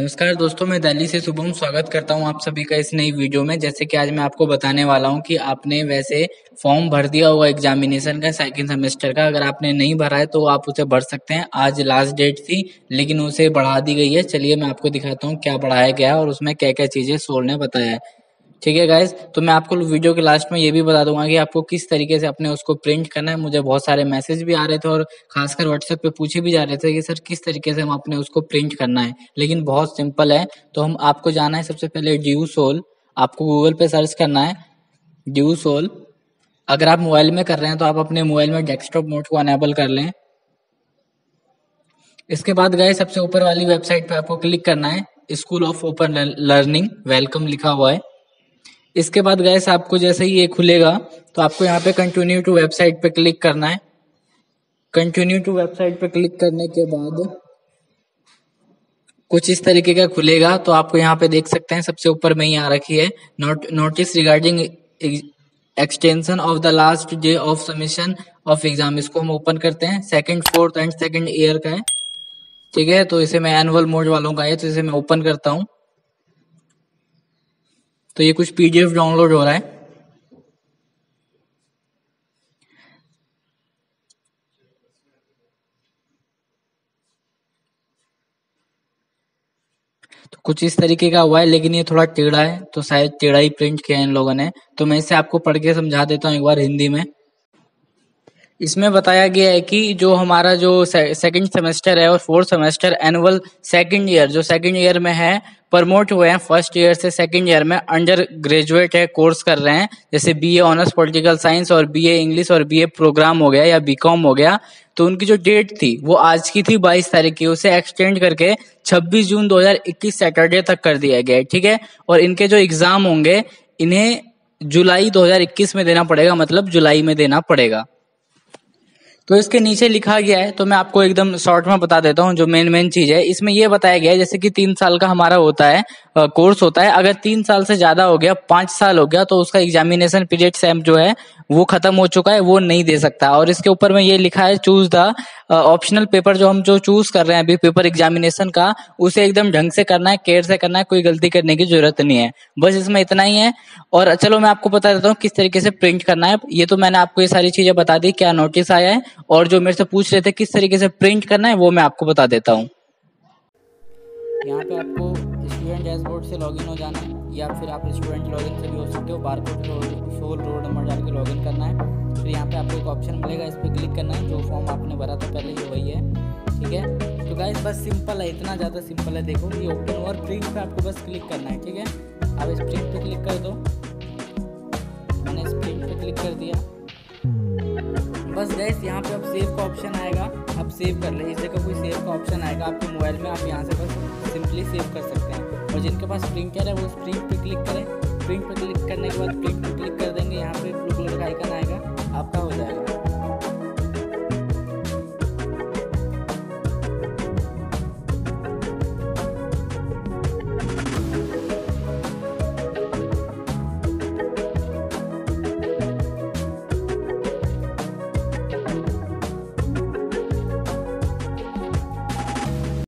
नमस्कार दोस्तों, मैं दिल्ली से शुभम स्वागत करता हूँ आप सभी का इस नई वीडियो में। जैसे कि आज मैं आपको बताने वाला हूँ कि आपने वैसे फॉर्म भर दिया होगा एग्जामिनेशन का, सेकंड सेमेस्टर का। अगर आपने नहीं भरा है तो आप उसे भर सकते हैं। आज लास्ट डेट थी, लेकिन उसे बढ़ा दी गई है। चलिए मैं आपको दिखाता हूँ क्या बढ़ाया गया और उसमें क्या क्या चीज़ें सोल ने बताया है। ठीक है गाइज़ तो मैं आपको वीडियो के लास्ट में ये भी बता दूँगा कि आपको किस तरीके से अपने उसको प्रिंट करना है। मुझे बहुत सारे मैसेज भी आ रहे थे और खासकर व्हाट्सएप पे पूछे भी जा रहे थे कि, सर, किस तरीके से हम अपने उसको प्रिंट करना है? लेकिन बहुत सिंपल है। तो हम आपको जाना है सबसे पहले ड्यू सोल आपको गूगल पे सर्च करना है। ड्यू सोल अगर आप मोबाइल में कर रहे हैं तो आप अपने मोबाइल में डेस्कटॉप मोड को अनेबल कर लें। इसके बाद गए सबसे ऊपर वाली वेबसाइट पे आपको क्लिक करना है। School of open learning welcome लिखा हुआ है। इसके बाद गैस आपको जैसे ही ये खुलेगा तो आपको यहाँ पे कंटिन्यू टू वेबसाइट पे क्लिक करना है। कंटिन्यू टू वेबसाइट पे क्लिक करने के बाद कुछ इस तरीके का खुलेगा तो आपको यहाँ पे देख सकते हैं, सबसे ऊपर में ही आ रखी है। Note notice regarding extension of the last day of submission of exam इसको हम ओपन करते हैं। Second fourth and second year का है। ठीक है तो इसे मैं एनुअल मोड वालों का है तो इसे मैं ओपन करता हूँ। तो ये कुछ पीडीएफ डाउनलोड हो रहा है। तो कुछ इस तरीके का हुआ है, लेकिन ये थोड़ा टेढ़ा है तो शायद टेढ़ा ही प्रिंट किया है इन लोगों ने। तो मैं इसे आपको पढ़ के समझा देता हूँ एक बार हिंदी में। इसमें बताया गया है कि जो हमारा जो सेकंड सेमेस्टर है और fourth semester annual second year जो सेकंड ईयर में है प्रमोट हुए हैं। फ़र्स्ट ईयर से सेकंड ईयर में अंडर ग्रेजुएट है कोर्स कर रहे हैं। जैसे B A honours political science और बी ए इंग्लिश और बी ए प्रोग्राम हो गया या बी कॉम हो गया तो उनकी जो डेट थी, वो आज की थी 22 तारीख की। उसे एक्सटेंड करके 26 जून 2021 सैटरडे तक कर दिया गया है, ठीक है? और इनके जो एग्ज़ाम होंगे, इन्हें जुलाई 2021 में देना पड़ेगा मतलब जुलाई में देना पड़ेगा। तो इसके नीचे लिखा गया है तो मैं आपको एकदम शॉर्ट में बता देता हूँ जो मेन मेन चीज़ है। इसमें यह बताया गया है, जैसे कि तीन साल का हमारा होता है कोर्स होता है। अगर तीन साल से ज़्यादा हो गया, पाँच साल हो गया तो उसका एग्जामिनेशन पीरियड सैम जो है, वो खत्म हो चुका है, वो नहीं दे सकता। और इसके ऊपर में ये लिखा है चूज़ द ऑप्शनल पेपर जो हम जो चूज़ कर रहे हैं अभी पेपर एग्जामिनेशन का, उसे एकदम ढंग से करना है केयर से करना है, कोई गलती करने की ज़रूरत नहीं है। बस इसमें इतना ही है। और चलो मैं आपको बता देता हूँ किस तरीके से प्रिंट करना है। ये तो मैंने आपको ये सारी चीज़ें बता दी, क्या नोटिस आया है और जो मेरे से पूछ रहे थे किस तरीके से प्रिंट करना है, वो मैं आपको बता देता हूँ। यहाँ पे आपको स्टूडेंट डैशबोर्ड से लॉगिन हो जाना है, या फिर आप स्टूडेंट लॉगिन से भी हो सकते हो बारकोड शो रोड नंबर डाल के लॉगिन करना है। फिर यहाँ पे आपको एक ऑप्शन मिलेगा, इस पर क्लिक करना है, जो फॉर्म आपने भरा था पहले, ये वही है। ठीक है? तो गाइस बस सिंपल है, इतना ज़्यादा सिंपल है, देखो, ये ओपन और प्रिंट पे आपको बस क्लिक करना है, ठीक है? आप इस प्रिंट पे क्लिक कर दो। मैंने इस प्रिंट पे क्लिक कर दिया। गैस यहाँ पे अब सेव का ऑप्शन आएगा। आप सेव कर लें। इस जगह कोई सेव का ऑप्शन आएगा आपके मोबाइल में, आप यहाँ से बस सिंपली सेव कर सकते हैं। और जिनके पास प्रिंटर है, वो प्रिंट पे क्लिक करें। प्रिंट पर क्लिक करने के बाद प्रिंट पे क्लिक कर देंगे। यहाँ पे ब्लू कलर का आइकन आएगा। आपका हो जाएगा।